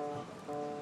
あっ。